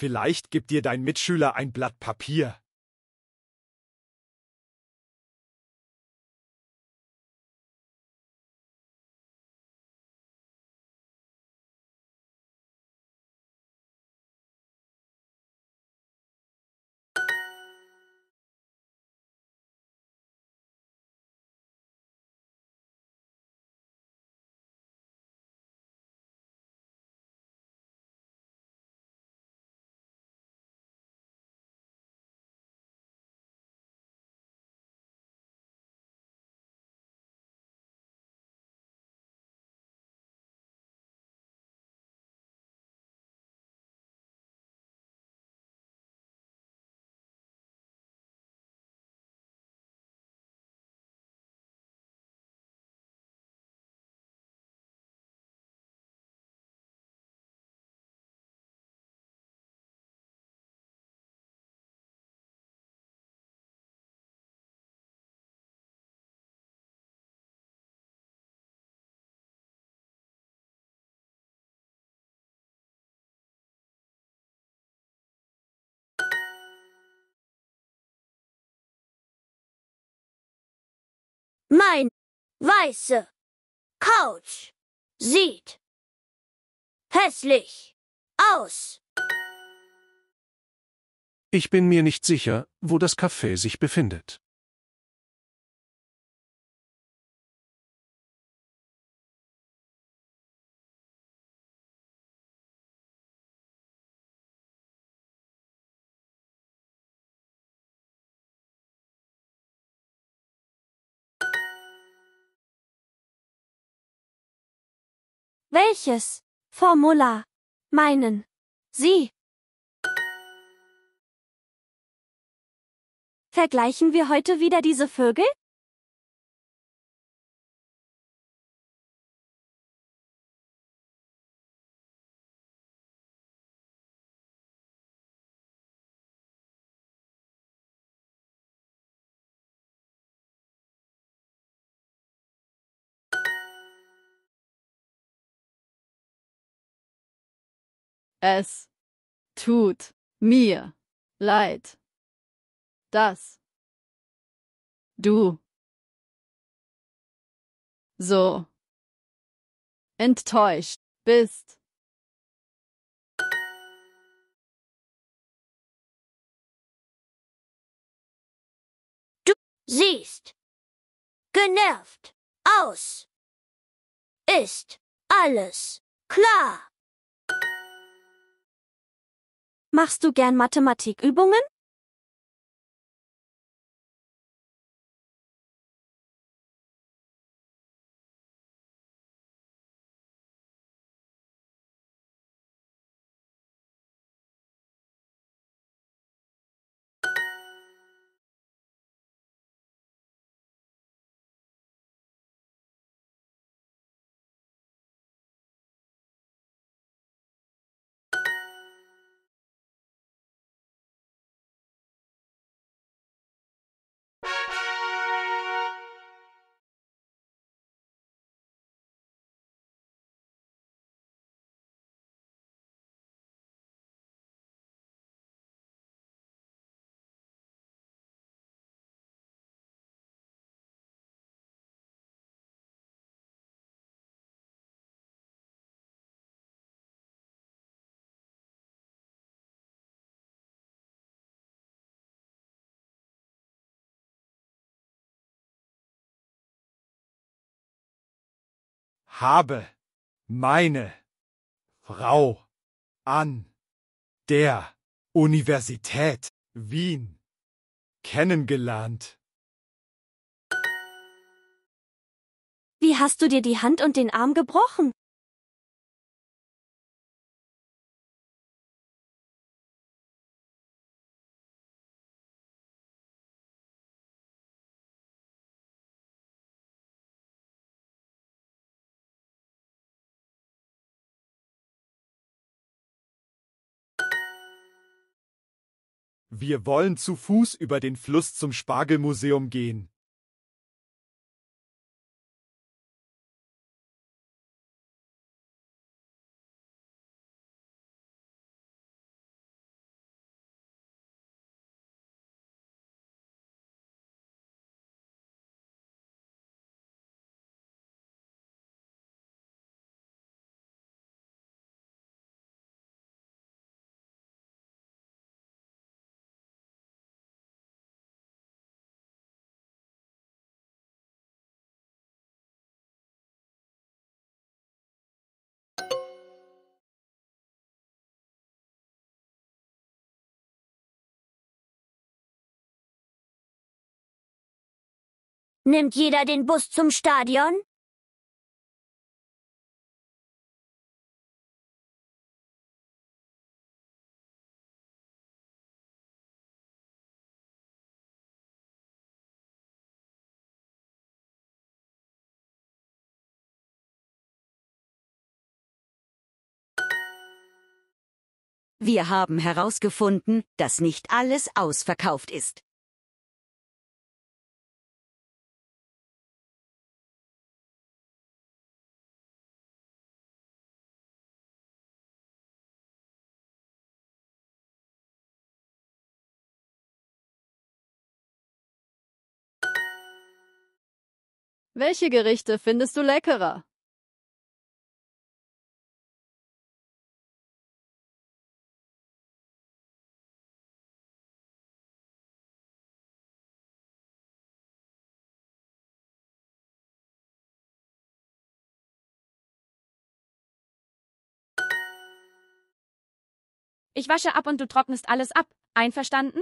Vielleicht gibt dir dein Mitschüler ein Blatt Papier. Mein weiße Couch sieht hässlich aus. Ich bin mir nicht sicher, wo das Café sich befindet. Welches Formular meinen Sie? Vergleichen wir heute wieder diese Vögel? Es tut mir leid, dass du so enttäuscht bist. Siehst genervt aus. Ist alles klar? Machst du gern Mathematikübungen? Habe meine Frau an der Universität Wien kennengelernt. Wie hast du dir die Hand und den Arm gebrochen? Wir wollen zu Fuß über den Fluss zum Spargelmuseum gehen. Nimmt jeder den Bus zum Stadion? Wir haben herausgefunden, dass nicht alles ausverkauft ist. Welche Gerichte findest du leckerer? Ich wasche ab und du trocknest alles ab. Einverstanden?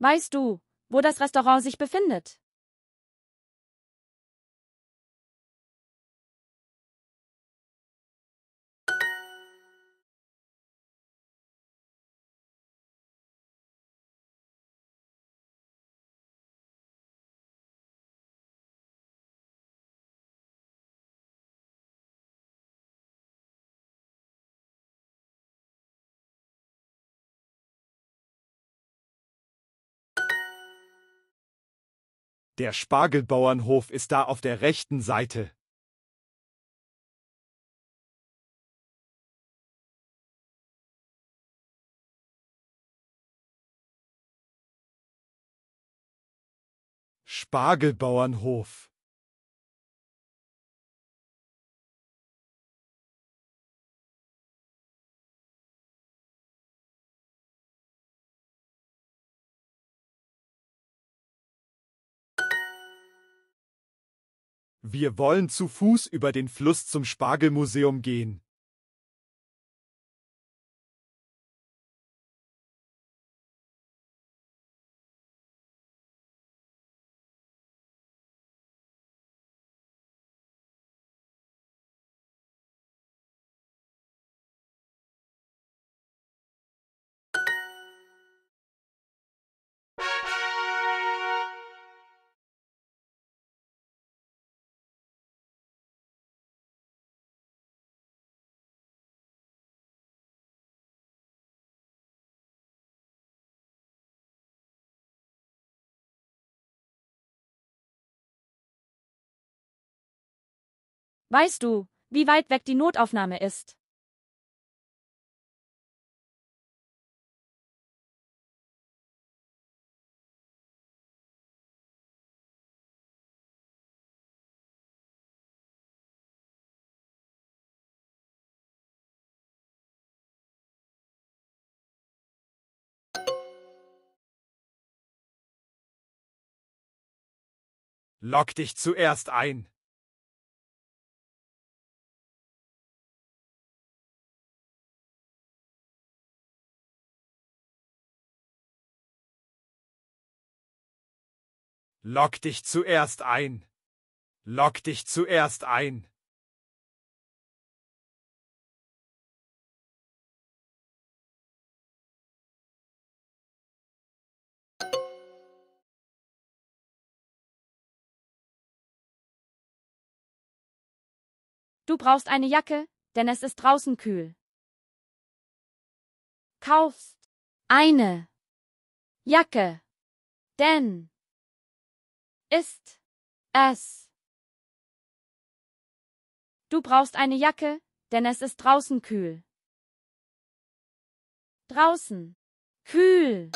Weißt du, wo das Restaurant sich befindet? Der Spargelbauernhof ist da auf der rechten Seite. Spargelbauernhof. Wir wollen zu Fuß über den Fluss zum Spargelmuseum gehen. Weißt du, wie weit weg die Notaufnahme ist? Log dich zuerst ein. Log dich zuerst ein. Log dich zuerst ein. Du brauchst eine Jacke, denn es ist draußen kühl. Kaufst eine Jacke, denn ist es. Du brauchst eine Jacke, denn es ist draußen kühl. Draußen. Kühl.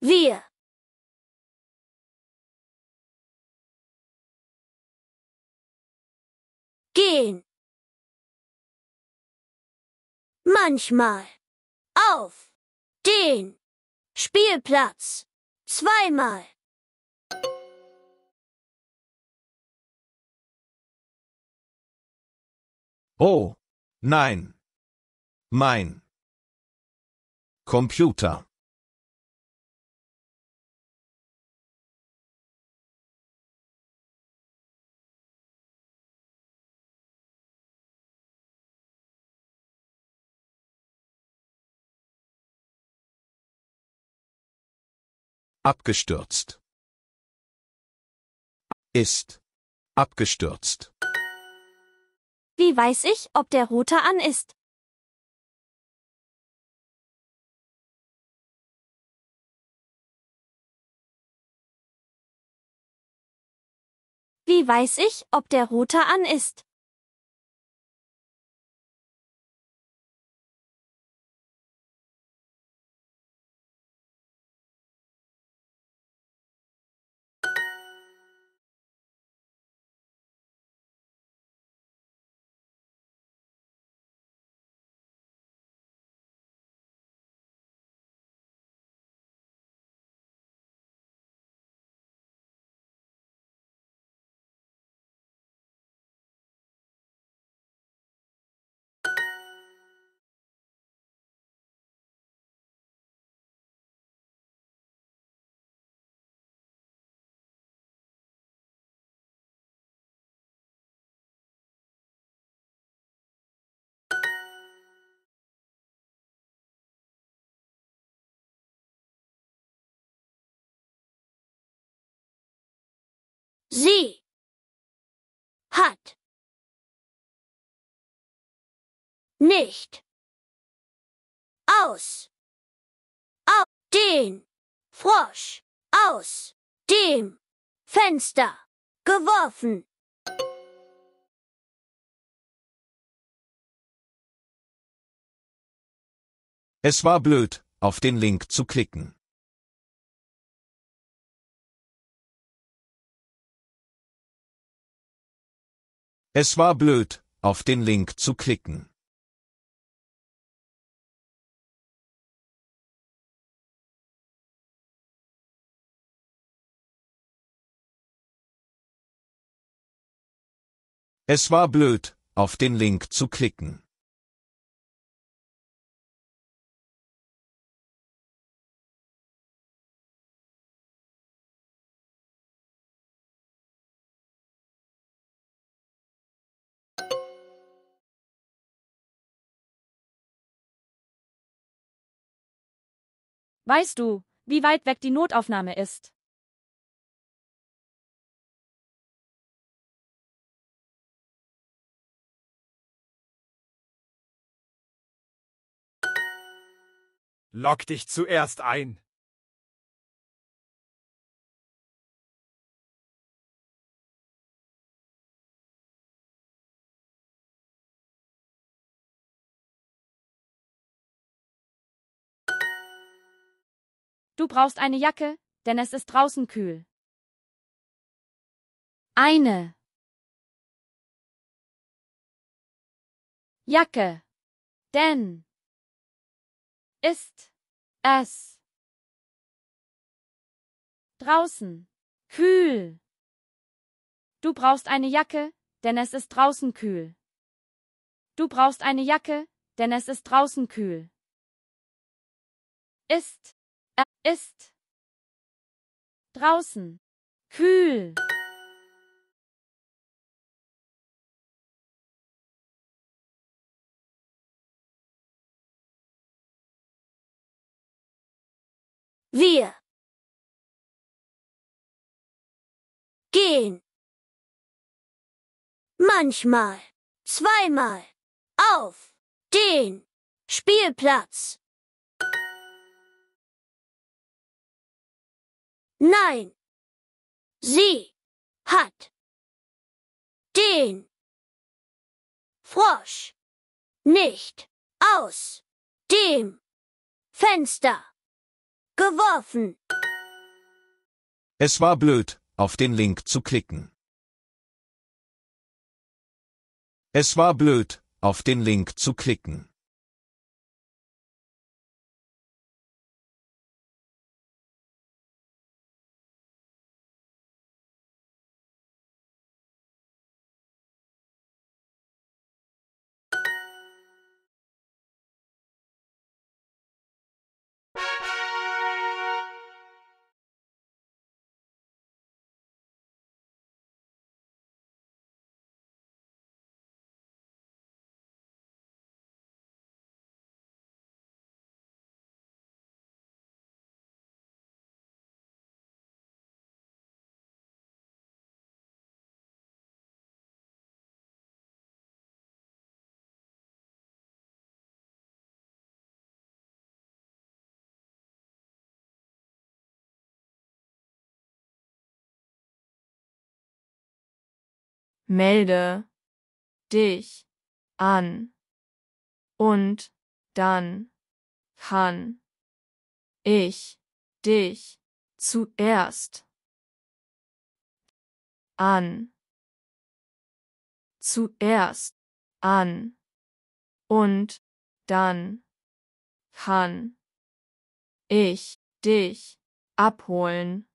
Wir. Gehen. Manchmal. Auf. Den. Spielplatz. Zweimal. Oh. Nein. Mein. Computer. Abgestürzt. Ist. Abgestürzt. Wie weiß ich, ob der Router an ist? Wie weiß ich, ob der Router an ist? Sie hat nicht aus auf den Frosch aus dem Fenster geworfen. Es war blöd, auf den Link zu klicken. Es war blöd, auf den Link zu klicken. Es war blöd, auf den Link zu klicken. Weißt du, wie weit weg die Notaufnahme ist? Log dich zuerst ein. Du brauchst eine Jacke, denn es ist draußen kühl. Eine Jacke, denn ist es draußen kühl. Du brauchst eine Jacke, denn es ist draußen kühl. Du brauchst eine Jacke, denn es ist draußen kühl. Ist er ist draußen kühl. Wir gehen manchmal zweimal auf den Spielplatz. Nein, sie hat den Frosch nicht aus dem Fenster geworfen. Es war blöd, auf den Link zu klicken. Es war blöd, auf den Link zu klicken. Melde dich an und dann kann ich dich zuerst an zuerst an und dann kann ich dich abholen.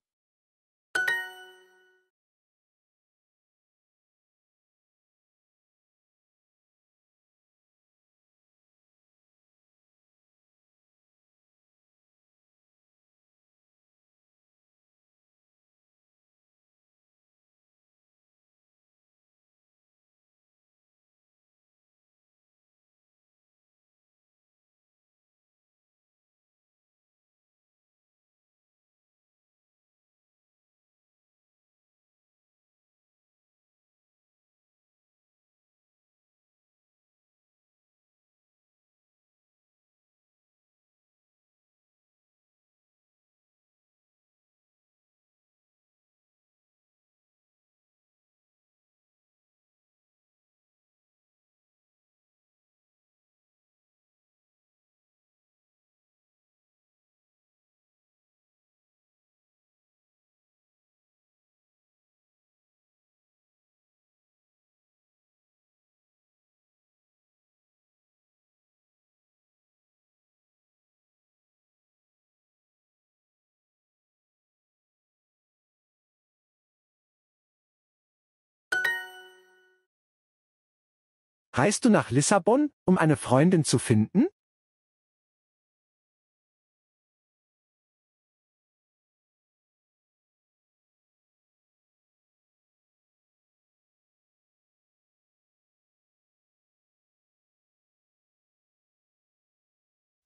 Reist du nach Lissabon, um eine Freundin zu finden?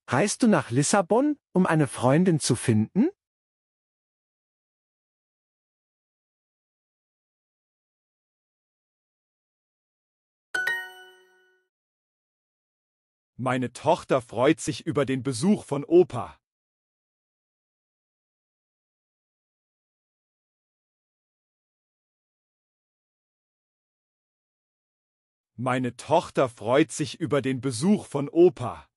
Reist du nach Lissabon, um eine Freundin zu finden? Meine Tochter freut sich über den Besuch von Opa. Meine Tochter freut sich über den Besuch von Opa.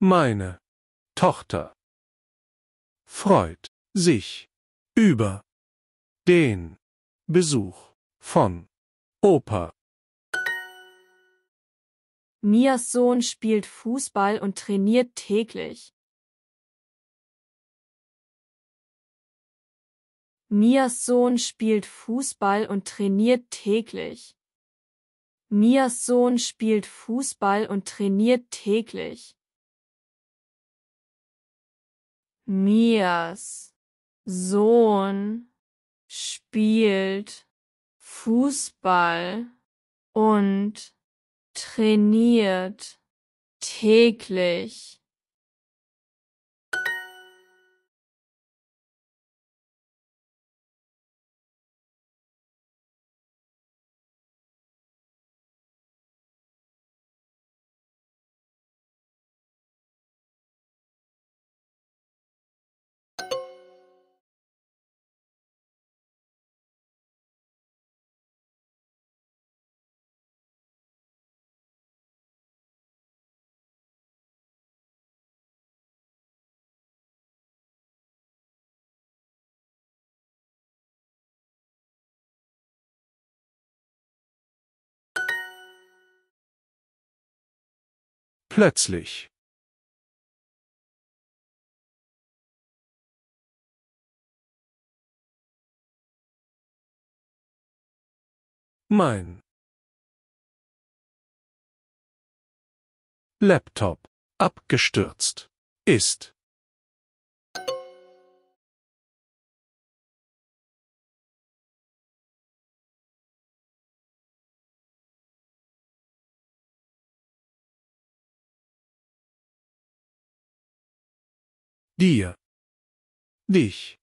Meine Tochter freut sich über den Besuch von Opa. Mias Sohn spielt Fußball und trainiert täglich. Mias Sohn spielt Fußball und trainiert täglich. Mias Sohn spielt Fußball und trainiert täglich. Mias Sohn spielt Fußball und trainiert täglich. Plötzlich. Mein Laptop abgestürzt ist. Dir. Dich.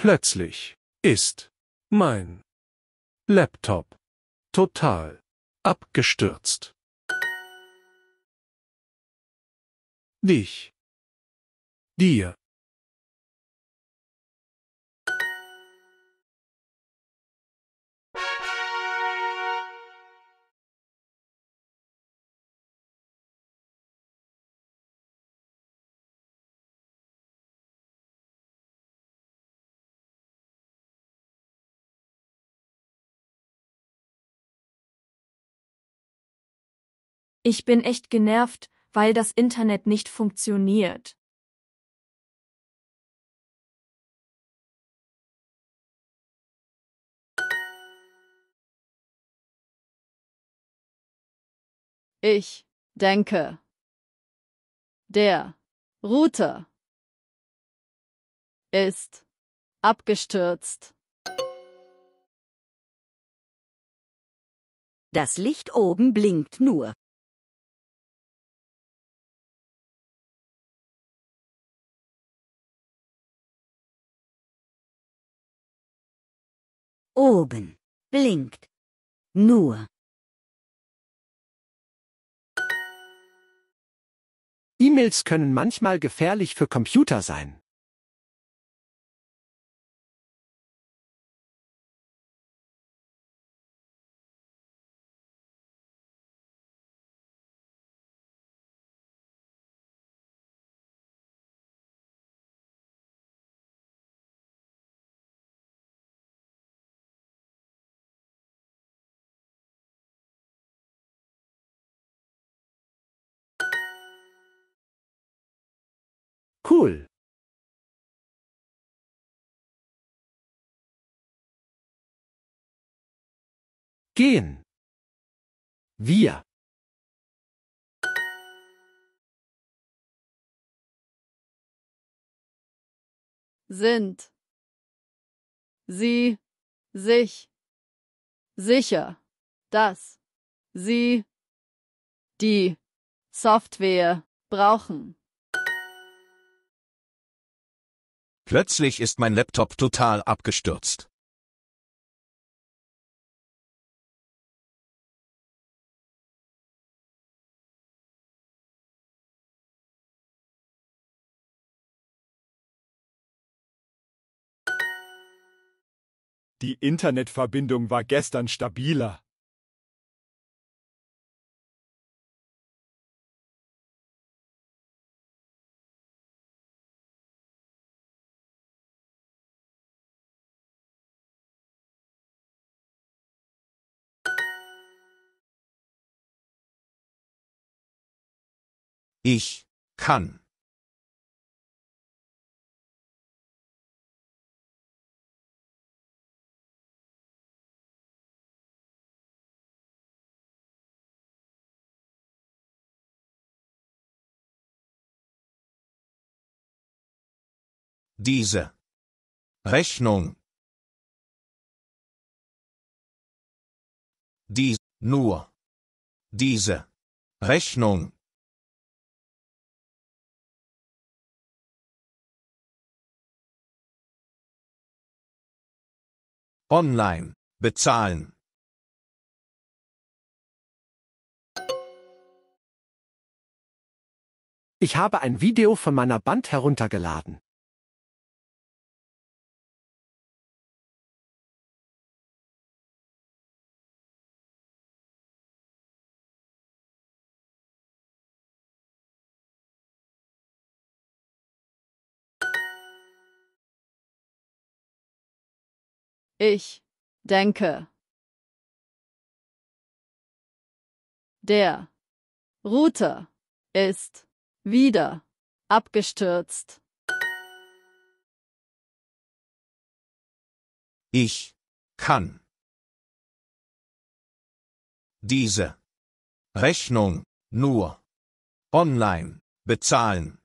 Plötzlich ist mein Laptop total abgestürzt. Dich. Dir. Ich bin echt genervt, weil das Internet nicht funktioniert. Ich denke. Der Router ist abgestürzt. Das Licht oben blinkt nur. Oben blinkt nur. E-Mails können manchmal gefährlich für Computer sein. Cool. Gehen. Wir. Sind. Sie sich sicher, dass sie die Software brauchen. Plötzlich ist mein Laptop total abgestürzt. Die Internetverbindung war gestern stabiler. Ich kann. Diese Rechnung. Dies nur. Diese Rechnung. Online bezahlen. Ich habe ein Video von meiner Band heruntergeladen. Ich denke. Der Router ist wieder abgestürzt. Ich kann. Diese Rechnung nur online bezahlen.